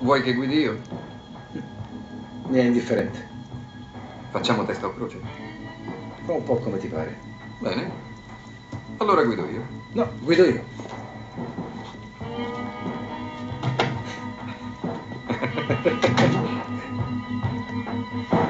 Vuoi che guidi io? Mi è indifferente. Facciamo testa o croce? Un po' come ti pare. Bene. Allora guido io. No, guido io.